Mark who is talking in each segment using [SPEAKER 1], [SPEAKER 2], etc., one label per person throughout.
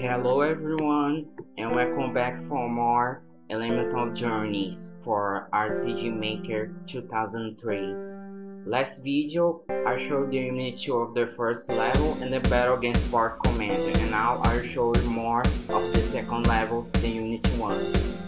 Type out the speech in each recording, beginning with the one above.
[SPEAKER 1] Hello everyone and welcome back for more Elemental Journeys for RPG Maker 2003. Last video I showed the 2 of the first level and the battle against Port Commander and now I'll show you more of the second level, the Unit 1.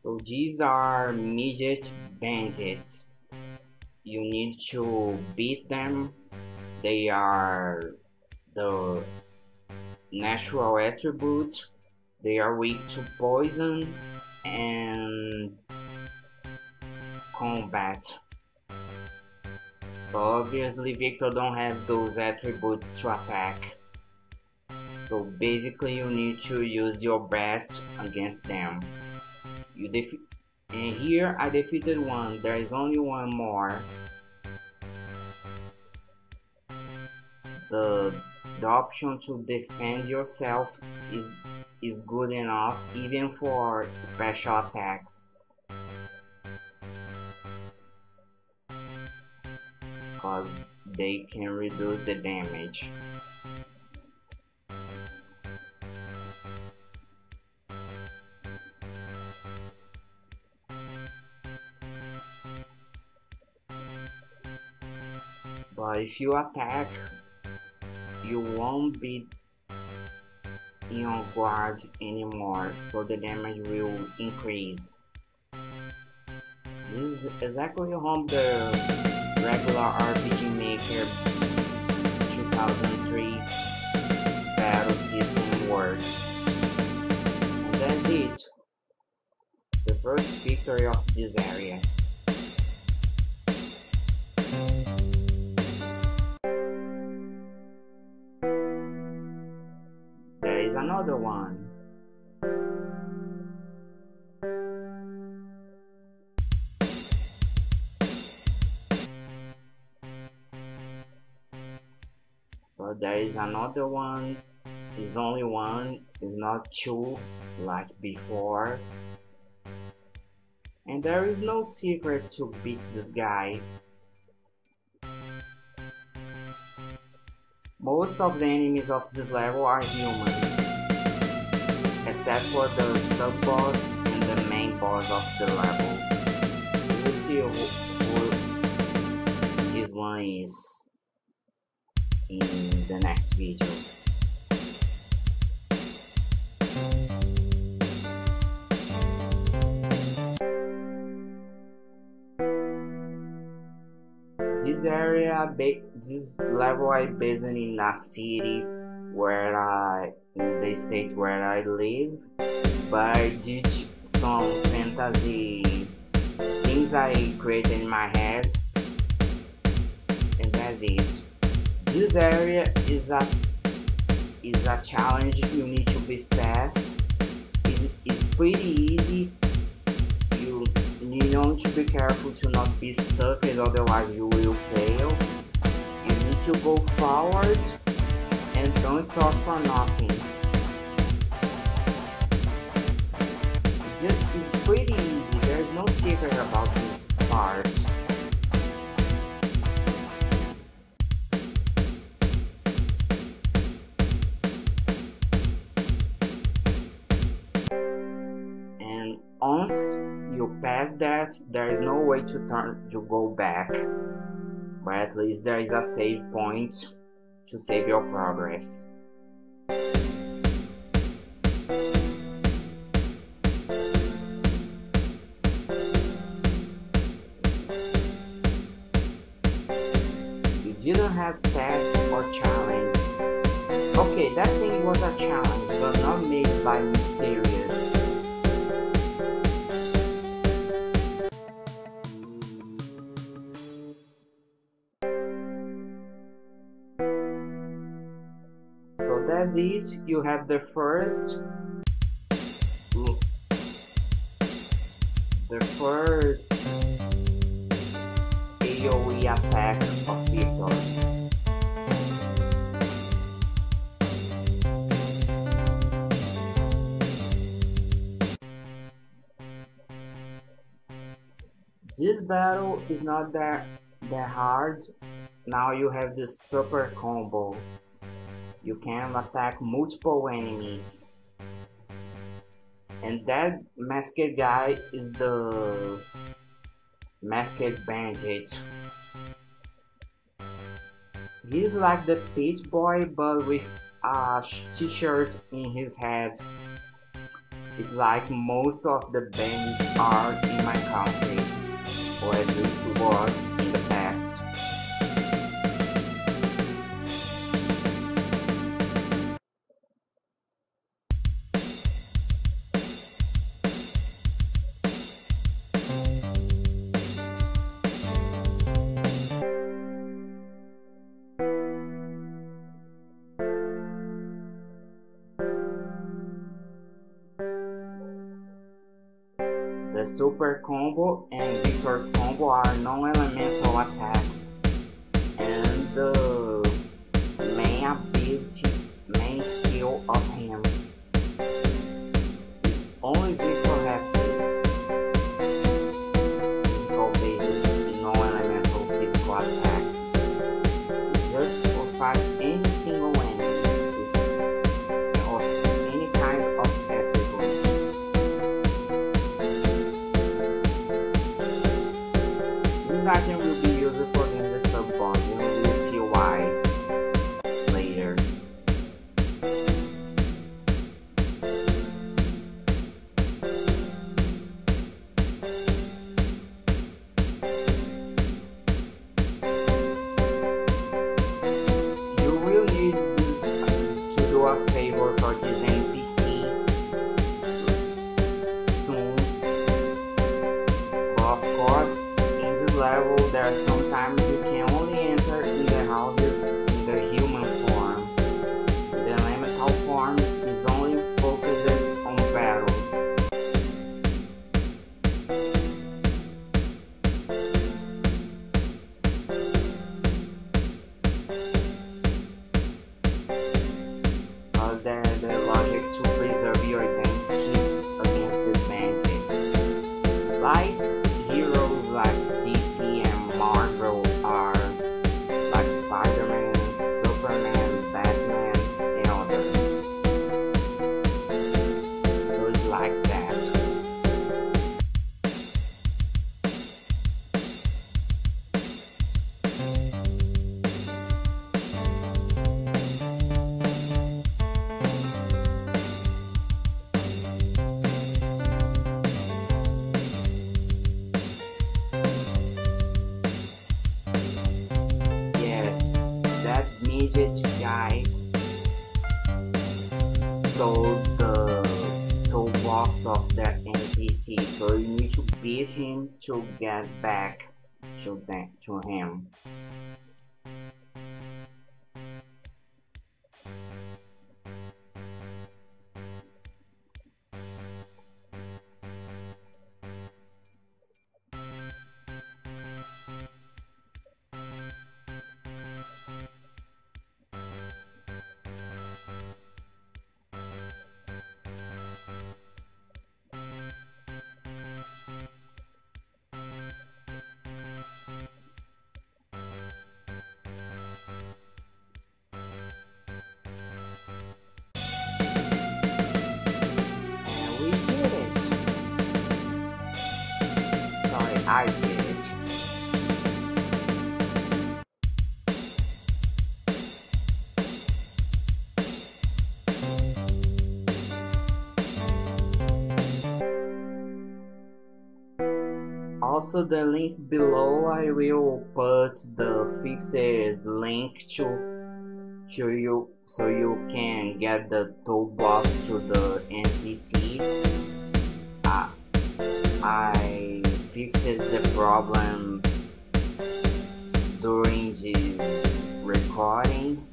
[SPEAKER 1] So these are midget bandits. You need to beat them. They are the natural attributes. They are weak to poison and combat. But obviously Viktor don't have those attributes to attack. So basically you need to use your best against them you defeat and here I defeated one, there is only one more. The, the option to defend yourself is, is good enough even for special attacks. Cause they can reduce the damage. If you attack you won't be in guard anymore so the damage will increase. This is exactly how the regular RPG Maker 2003 battle system works. And that's it. The first victory of this area is another one. But there is another one. It's only one. It's not two like before. And there is no secret to beat this guy. Most of the enemies of this level are humans except for the sub-boss and the main boss of the level. We will see who, who this one is in the next video. This area, this level I based in a city where I in the state where I live, but I did some fantasy things I created in my head, and that's it. This area is a is a challenge. You need to be fast. It's, it's pretty easy. You you need to be careful to not be stuck, and otherwise you will fail. You need to go forward and don't stop for nothing. It's pretty easy, there's no secret about this part. And once you pass that, there is no way to turn to go back. But at least there is a save point to save your progress. You do not have tests or challenges. Okay, that thing was a challenge, but not made by Mysterious. It. You have the first the first AoE attack of Viktor. This battle is not that, that hard. Now you have the super combo. You can attack multiple enemies. And that masked guy is the masked bandit. He's like the Peach Boy but with a t-shirt in his head. It's like most of the bands are in my country or at least was in the past super combo and Victor's combo are non-elemental attacks do a favor for this NPC soon. But of course, in this level, there are sometimes you can to get back to them, to him. Also the link below I will put the fixed link to to you so you can get the toolbox to the NPC. Uh, I fixed the problem during this recording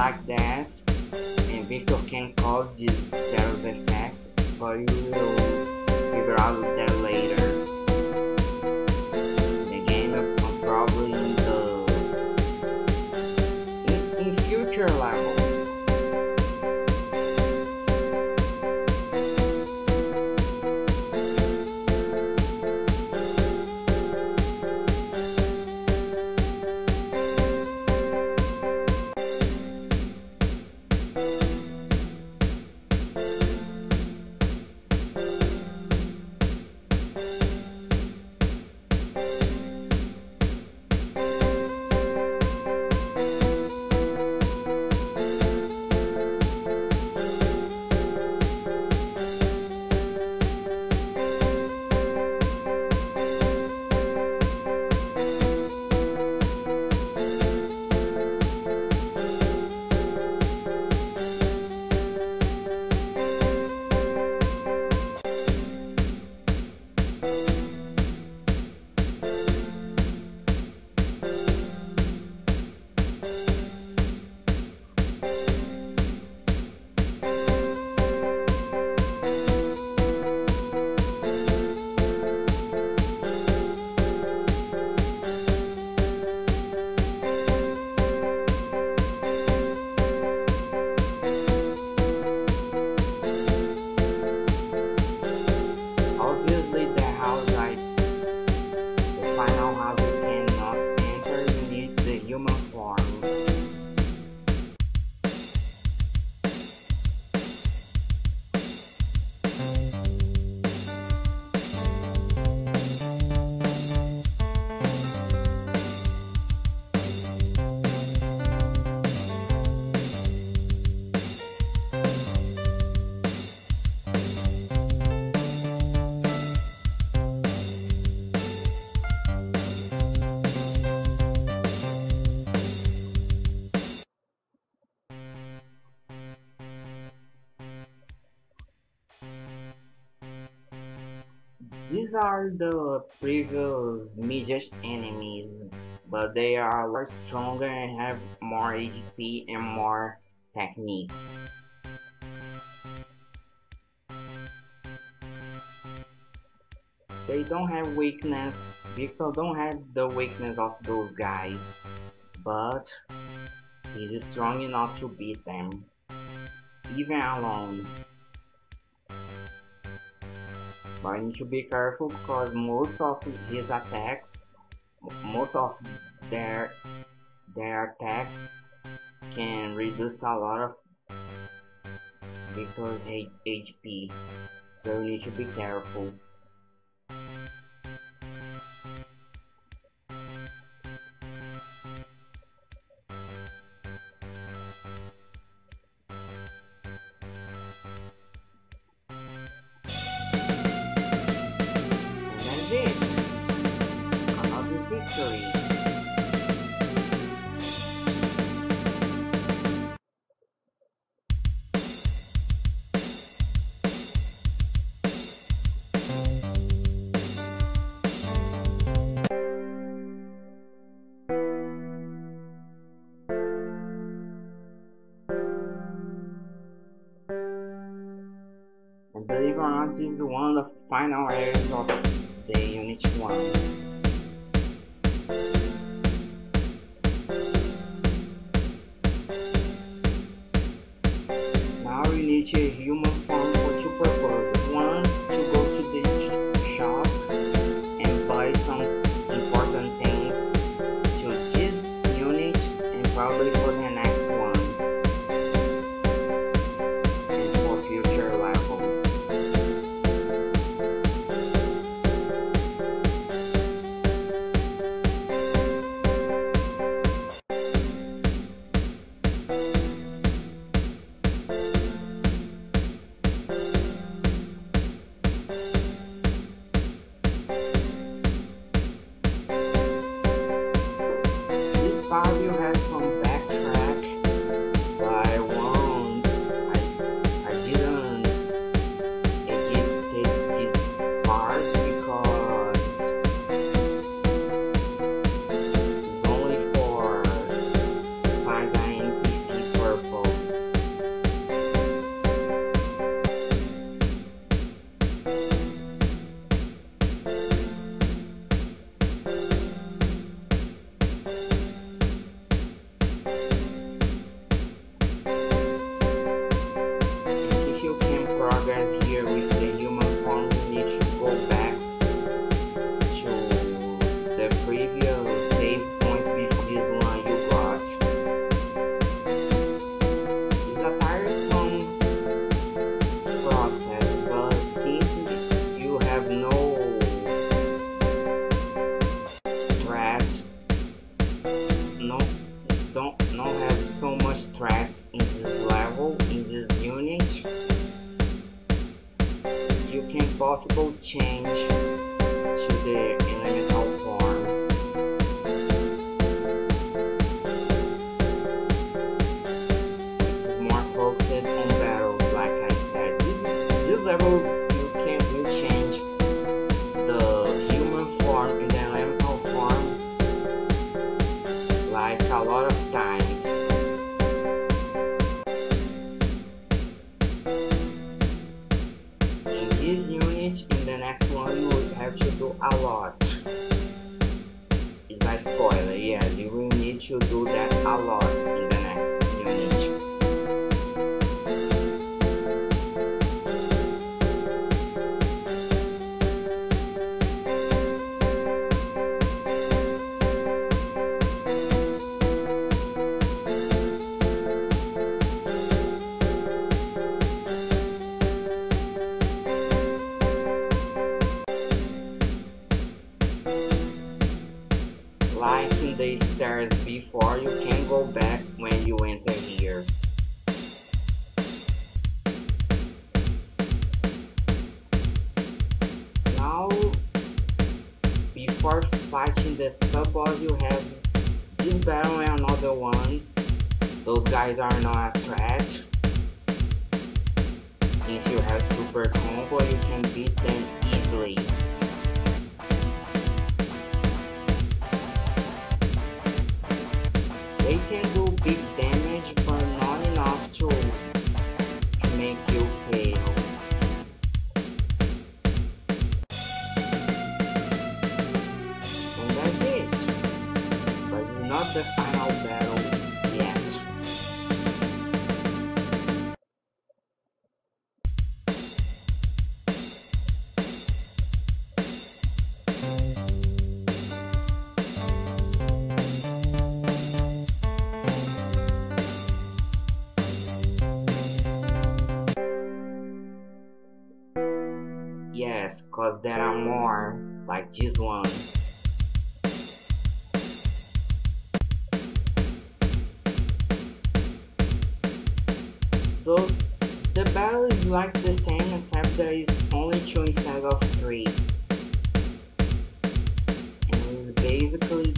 [SPEAKER 1] like that, and Viktor can call this Steros effect, but you will figure out that These are the previous midget enemies, but they are stronger and have more HP and more techniques. They don't have weakness, Viktor don't have the weakness of those guys, but he's strong enough to beat them, even alone. But I need to be careful because most of his attacks most of their their attacks can reduce a lot of Viktor's HP so you need to be careful This is one of the final areas of the Unit 1. The stairs before you can go back when you enter here. Now, before fighting the sub-boss you have this battle and another one. Those guys are not a threat. Since you have super combo, you can beat them easily. They can do big damage but not enough to make you fail. And that's it. But it's not the final battle cause there are more like this one. So the battle is like the same except there is only two instead of three. And it's basically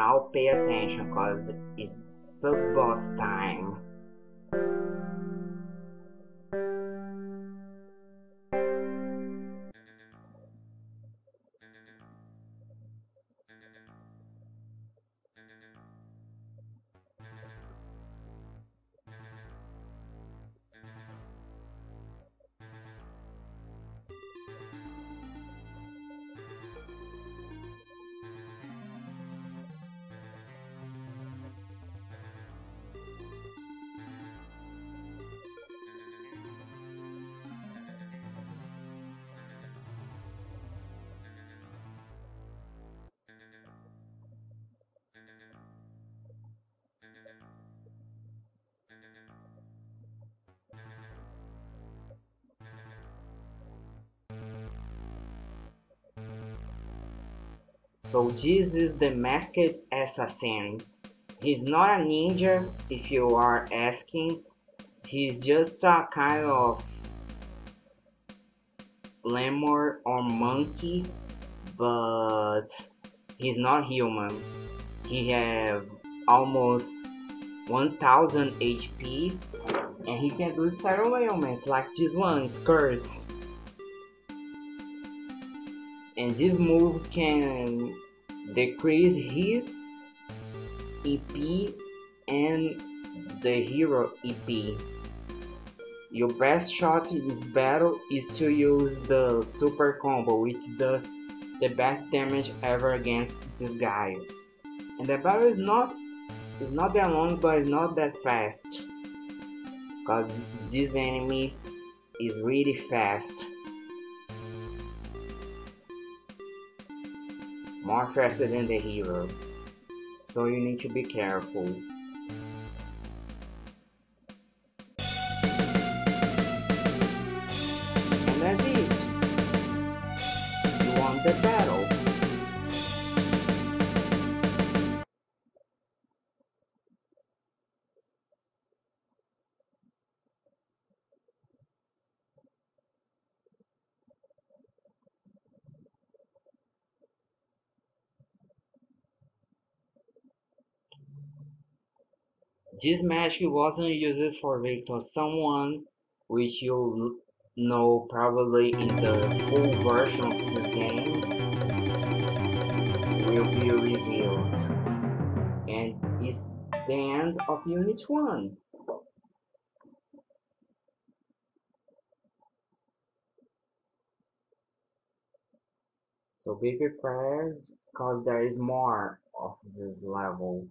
[SPEAKER 1] now pay attention because it's sub boss time. So this is the masked assassin. He's not a ninja if you are asking. He's just a kind of lemur or monkey, but he's not human. He have almost 1000 HP and he can do sterile ailments like this one, Curse and this move can decrease his EP and the hero EP. Your best shot in this battle is to use the super combo which does the best damage ever against this guy. And the battle is not is not that long but it's not that fast. Cause this enemy is really fast. More faster than the hero, so you need to be careful. This magic wasn't used for victim someone which you know probably in the full version of this game will be revealed. And it's the end of Unit 1. So be prepared because there is more of this level.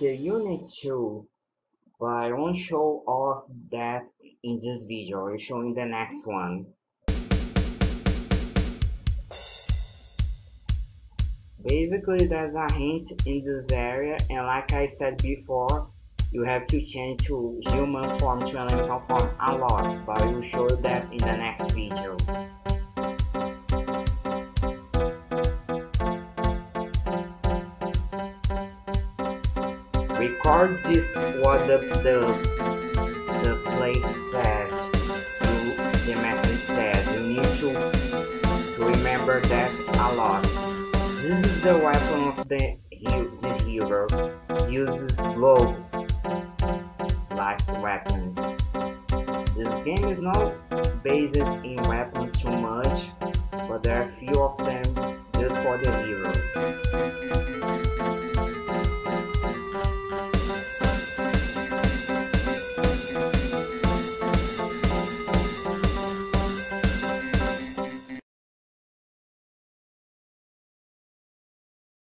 [SPEAKER 1] The unit 2 but I won't show off that in this video, I'll show in the next one. Basically there's a hint in this area and like I said before, you have to change to human form to elemental form a lot, but I will show that in the next video. This what the the the place said you, the message said. You need to, to remember that a lot. This is the weapon of the this hero. He uses gloves like weapons. This game is not based in weapons too much but there are few of them just for the heroes.